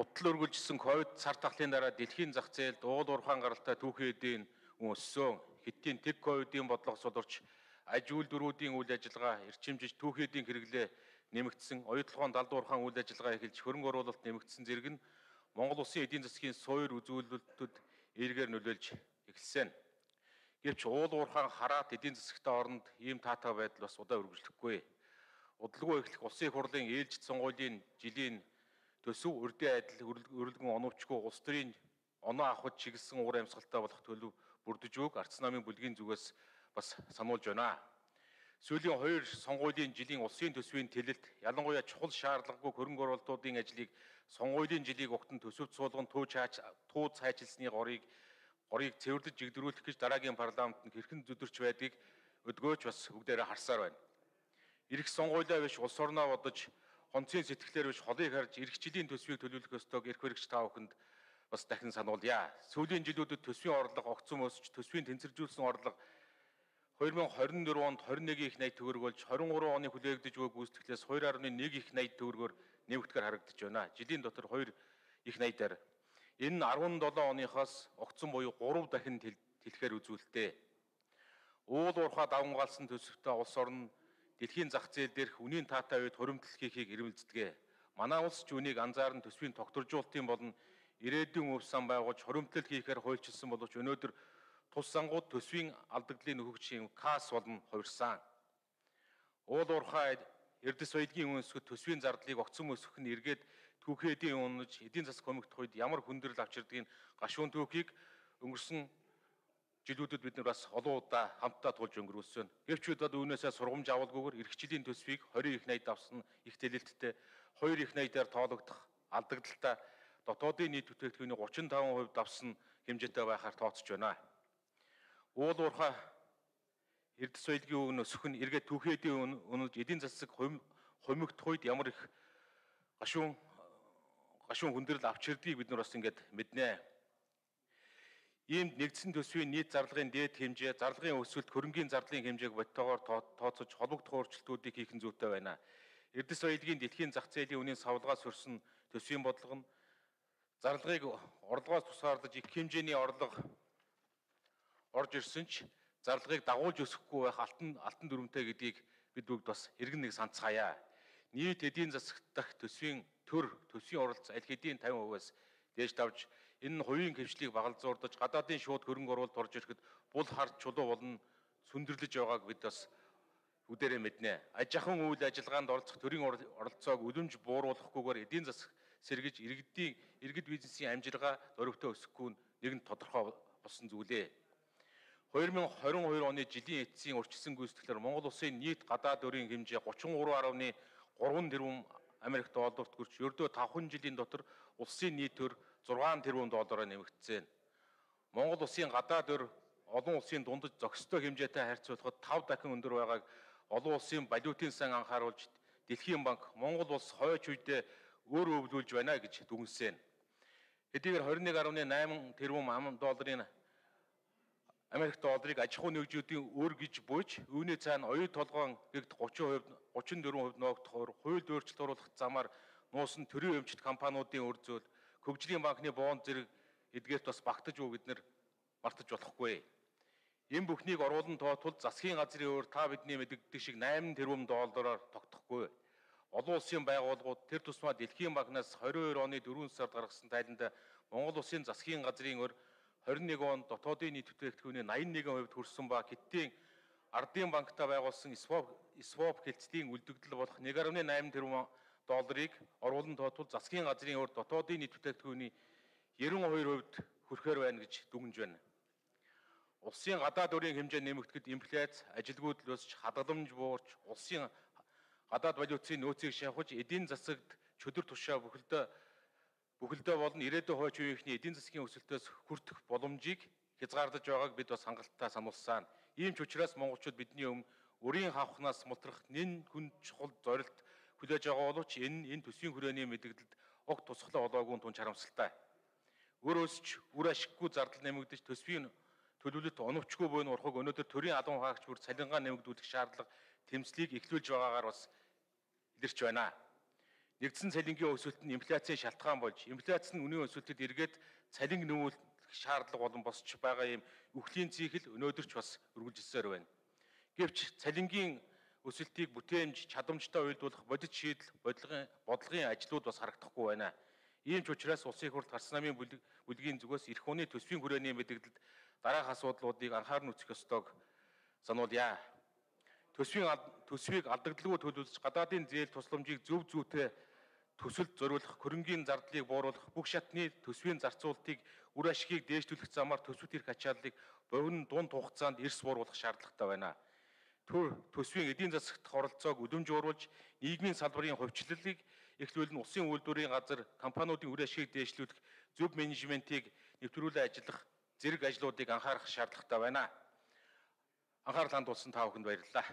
Удал өргөлжсөн ковид сар тахлын дараа дэлхийн зах зээлд уул уурхаан гаралтай түүхийн эдийн өссөн. Хиттийн тэг ковидын бодлого суларч аж үйлдвэрүүдийн үйл ажиллагаа эрчимжиж түүхийн эдийн хэрэглээ нэмэгдсэн, оюутлогоон далдуурхаан үйл ажиллагаа эхэлж хөрөнгө оруулалт нэмэгдсэн зэрэг нь Монгол улсын эдийн засгийн суур үзүүлэлтүүд эргээр нөлөөлж эхэлсэн. Гэвч уул уурхаан хараат эдийн засгийн оронд ийм таатай байдал бас удаа үргэлжлэхгүй. Удалгүй эхлэх улсын хурлын ээлжид сонгуулийн жилийн төсөв урдын адил өрөлгөн оновчгүй улс төрийн оноо авахд чиглэсэн уур амьсгалтай болох төлөв бүрдэж өг арц намын бүлгийн зүгээс бас сануулж байна. Сүүлийн хоёр сонгуулийн жилийн улсын төсвийн тэлэлт ялангуяа чухал шаардлагагүй хөрөнгө оруулалтуудын ажлыг сонгуулийн жилийг огтон төсөвт суулган туу чаач туу цайчилсны горыг горыг цэвэрлэж жигдрүүлэх гэж дараагийн парламентд хэрхэн зүдэрч байдгийг өдгөөч бас бүгдээрээ харсаар байна. Ирэх сонгуулиа биш улс орноо бодож хонцгийн сэтгэлээр биш холыг харж ирэх жилийн төсвийг төлөвлөх ёстойг эрх баригч та бүхэнд бас дахин сануулъя. Сүүлийн жилүүдэд төсвийн орлого огцом өсч төсвийн тэнцвэржүүлсэн орлого 2024 онд 21 их 80 төгрөг болж 23 оны хүлээгдэж буй гүйцэтгэлээс 2.1 их 80 төгрөгөөр нэмэгдэхээр харагдаж байна. Жилийн дотор 2 их 80-аар энэ нь 17 оныхоос огцон буюу 3 дахин тэлэхээр үзүүлэлтэй. Уул уурхай давмгаалсан төсөвтэй улс орн дэлхийн зах зээл дээрх үнийн таатай үед хуримтлал хийхийг эрмэлздэг. Манай улс ч үнийг анзаарн төсвийн тогтворжуулалтын болон ирээдүйн өв сан байгуулж хуримтлал хийхээр хуульчилсан боловч өнөөдөр тус сангууд төсвийн алдагдлын нөхөгчийн КАС болон хувирсан. Уул уурхай Эрдэс баялагын үнсгэд төсвийн зардлыг огцом өсгөх нь эргээд түүхий эдийн унаж эдийн засаг хомигдох үед ямар хүндрэл авчирдгийг гашуун түүхийг өнгөрсөн жилүүдэд бид нар бас олон удаа хамтдаа тулж өнгөрүүлсэн. Гэвч удаад үүнээсээ сургамж авалгүйгээр эрх жилийн төсвийг 20 их 80 давсан их тэлэлттэй 2 их 80 дээр тоологдох алдагдaltaа дотоодын нийт бүтээгдэхүүний 35% давсан хэмжээтэй байхаар тооцож байна уул уурхай эрдэс соёлын өвн өсөх нь эргээд түүхээдийн өнөж эдийн засаг хумигдох үед ямар их гашуун гашуун хүндрэл авчирдгийг бид нар бас ингээд мэднэ. Иймд нэгдсэн төсвийн нийт зарлагын дээд хэмжээ, зарлагын өсөлт, хөрөнгийн зардлын хэмжээг бодтойгоор тооцож холбогдох өөрчлөлтүүдийг хийх нь зүйтэй байна. Эрдэс соёлын дэлхийн зах зээлийн үнийн савлгаас хүрсэн төсвийн бодлого нь зарлагыг орлогоос тусгаарлаж их хэмжээний орлого орж ирсэн ч зарлагыг дагуулж өсөхгүй байх алтан алтан дүрмтэй гэдгийг бид бүгд бас эргэн нэг санацгаая. Нийт эдийн засаг дахь төсвийн төр төсвийн оролцоо аль хэдийн 50%-аас дээж давж энэ нь хувийн хөвчлийг багалзуурдаж гадаадын шууд хөрөнгө оруулалт орж ирэхэд бул хард чулуу болон сүндэрлэж байгааг бид бас үдэрээ мэднэ. Аж ахуйн үйл ажиллагаанд оролцох төрийн оролцоог үлэмж бууруулахгүйгээр эдийн засаг сэргэж иргэдийн иргэд бизнесийн амжилгаа дөрөвтөө өсөхгүй нэг нь тодорхой болсон зүйлээ. 2022 оны жилийн эцсийн урьдчилсан гүйцэтгэлээр Монгол улсын нийт гадаад өрийн хэмжээ 33.3 тэрбум Америк долларт хүрч ердөө 5 жилийн дотор улсын нийт төр 6 тэрбум доллараар нэмэгдсэн. Монгол улсын гадаад өр олон улсын дундаж зохистой хэмжээтэй харьцуулахад 5 дахин өндөр байгааг олон улсын валютын сан анхааруулж Дэлхийн банк Монгол улс хойч үедээ өөр өвлүүлж байна гэж дүгнсэн. Хэдийгээр 21.8 тэрбум долларын Америк долларыг аж ахуй нэгжүүдийн өр гэж буйж үүний цаана оюу толгоон гэгд 30% 34% ноогдохоор хууль өөрчлөлт оруулах замаар нуусан төрийн өмчт компаниудын өр зөөл хөгжлийн банкны бонд зэрэг эдгээрт бас багтаж уу бид нэр мартаж болохгүй. Ийм бүхнийг оруулан тоотвол засгийн газрын өөр та бидний мэддэг шиг 8 тэрбум доллараар тогтохгүй. Олон улсын байгууллагууд тэр тусмаа Дэлхийн банкнаас 22 оны 4 сард гаргасан тайланда Монгол улсын засгийн газрын өр 21 онд дотоодын нийт бүтээгдэхүүний 81% хүрсэн ба Хиттийн Ардын банктай байгуулсан swap swap хэлцлийн үлдэгдэл болох 1.8 тэрбум долларыг оруулан тоотвол засгийн газрын өөр дотоодын нийт бүтээгдэхүүний 92%-д хүрэхээр байна гэж дүгнж байна. Улсын гадаад өрийн хэмжээ нэмэгдэхэд инфляц, ажилгүйдэл өсч, хадгаламж буурч, улсын гадаад валютын нөөцийг шавхаж эдийн засагт чөдөр тушаа бүхэлдээ бүхэлдээ болон ирээдүйн хойч үеийнхний эдийн засгийн өсөлтөөс хүртэх боломжийг хязгаарлаж байгааг бид бас хангалттай сануулсан. Ийм ч учраас монголчууд бидний өмнө өрийн хавхнаас мултрах нэн хүн чухал зорилт хүлээж байгаа боловч энэ энэ төсвийн хүрээний мэдэгдэлд огт тусгалаа олоогүй тун харамсалтай. Өөрөөсч үр ашиггүй зардал нэмэгдэж төсвийн төлөвлөлт оновчгүй буйн урхаг өнөөдөр төрийн албан хаагч бүр цалингаа нэмэгдүүлэх шаардлага тэмцлийг эхлүүлж байгаагаар бас илэрч байна. Нэгдсэн цалингийн өсөлт нь инфляцийн шалтгаан болж, инфляц нь үнийн өсөлтөд эргээд цалин нэмүүлэх шаардлага болон босч байгаа юм үхлийн цикл өнөөдөр ч бас үргэлжилсээр байна. Гэвч цалингийн өсөлтийг бүтээмж чадамжтай уйлдуулах бодит шийдэл, бодлогын бодлогын ажлууд бас харагдахгүй байна. Ийм ч учраас улсын хурлд гарсан намын бүлгийн зүгээс эрх хүний төсвийн хүрээний мэдээлэлд дараах асуудлуудыг анхааран үзэх ёстойг сануулъя. Төсвийн төсвийг алдагдaltaгүй төлөвлөж гадаадын зээл тусламжийг зөв зүйтэй төсөлд зориулах, хөрөнгийн зардлыг бууруулах, бүх шатны төсвийн зарцуулалтыг үр ашгийг дээшлүүлэх замаар төсвөт эрх ачааллыг богино дунд хугацаанд эрс бууруулах шаардлагатай байна. Төр төсвийн эдийн засагт оролцоог өдөржууруулж нийгмийн салбарын хувьчлалыг эхлүүлэн улсын үйлдвэрийн газар компаниудын үр ашгийг дээшлүүлэх зөв менежментийг нэвтрүүлэн ажиллах зэрэг ажлуудыг анхаарах шаардлагатай байна. Анхаарал хандуулсан та бүхэнд баярлалаа.